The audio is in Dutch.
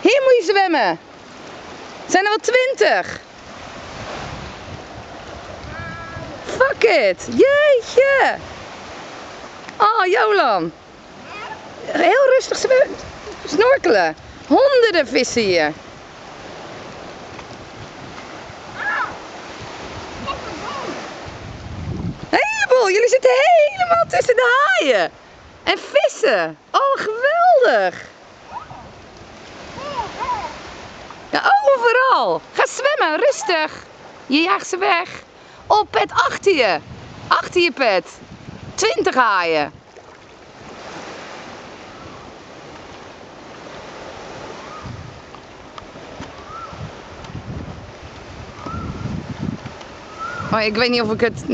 Hier moet je zwemmen. Zijn er wel twintig? Fuck it, jeetje. Oh, Jolan. Heel rustig. Snorkelen. Honderden vissen hier. Jullie zitten helemaal tussen de haaien. En vissen. Oh, geweldig. Ga zwemmen, rustig. Je jaagt ze weg. Oh, pet achter je. Achter je pet. Twintig haaien. Oh, ik weet niet of ik het